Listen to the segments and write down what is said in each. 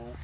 Well,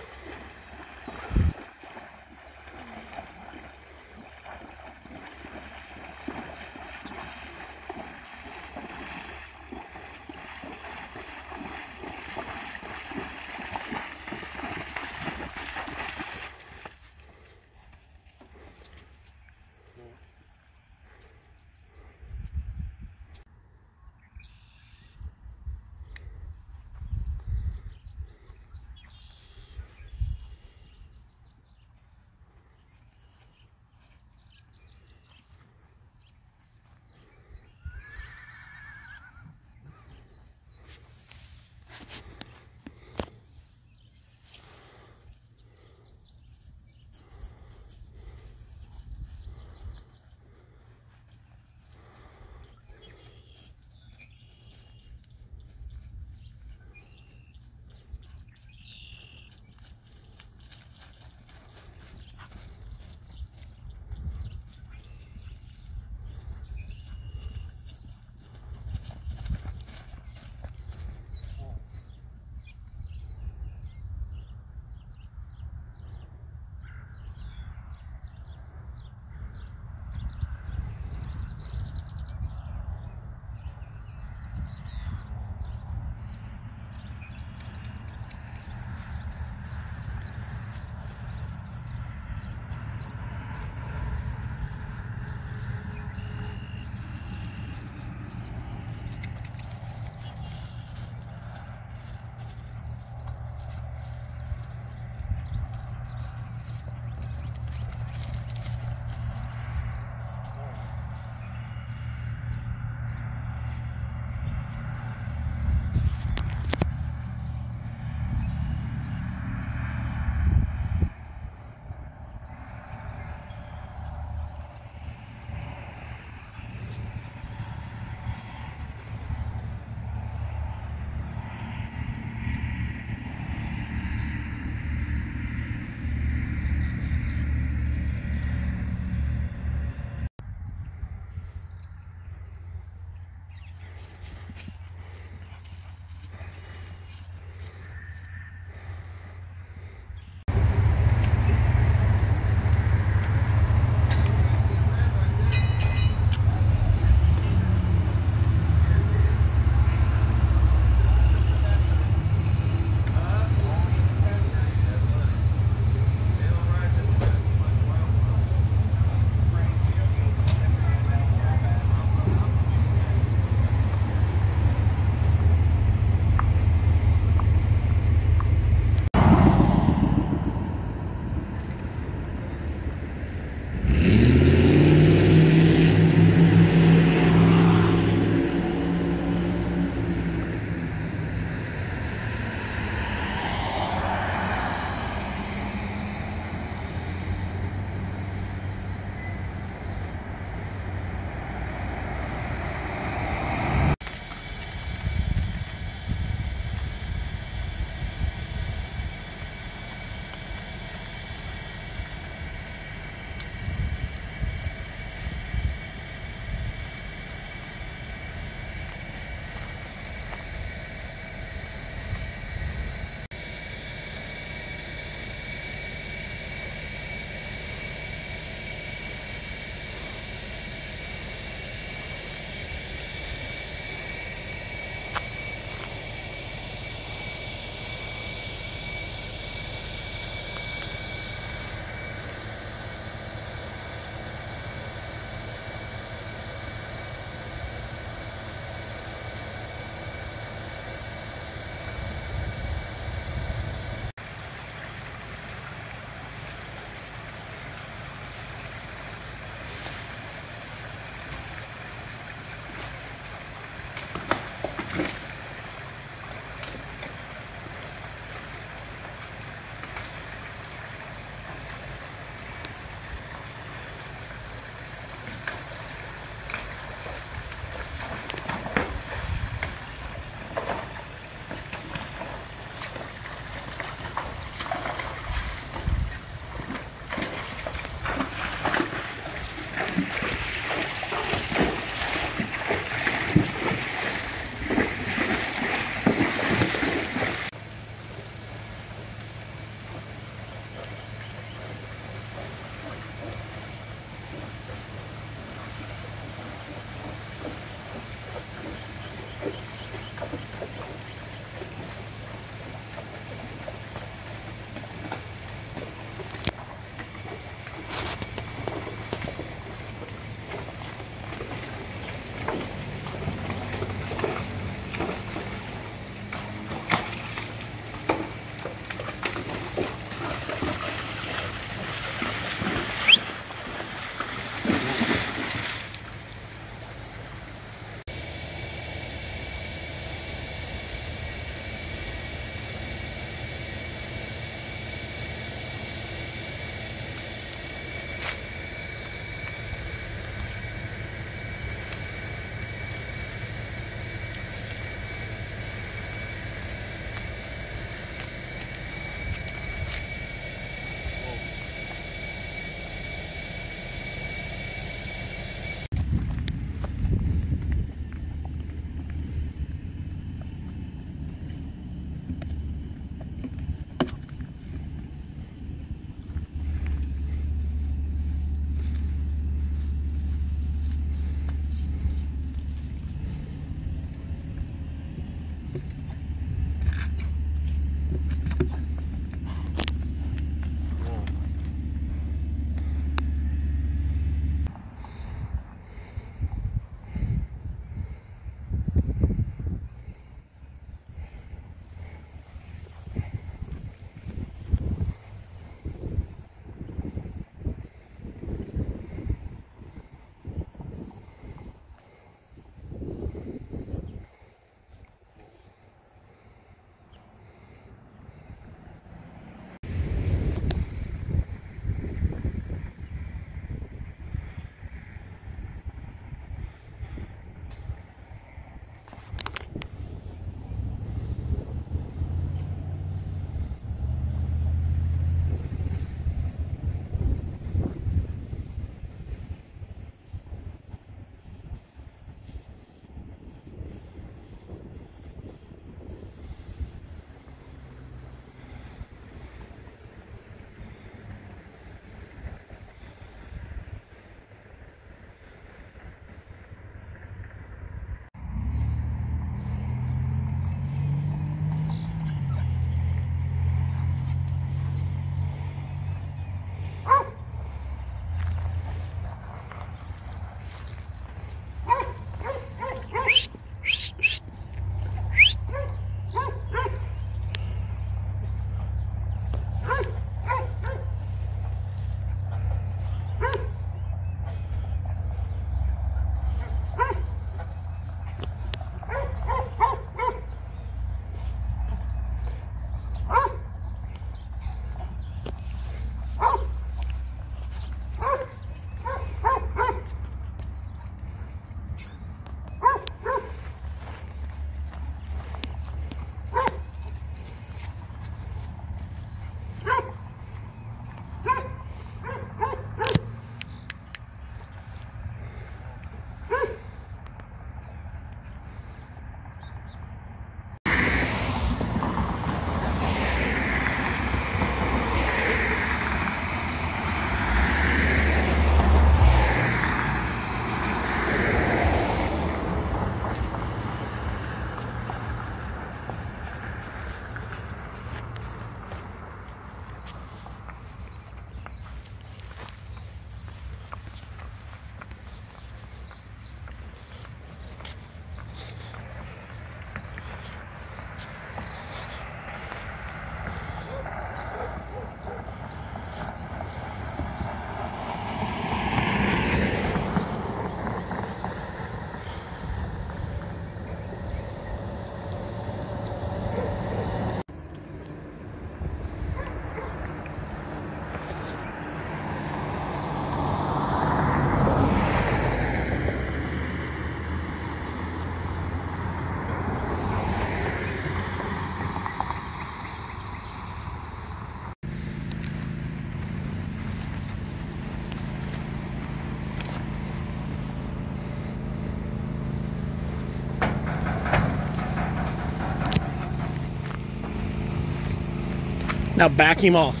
Now back him off.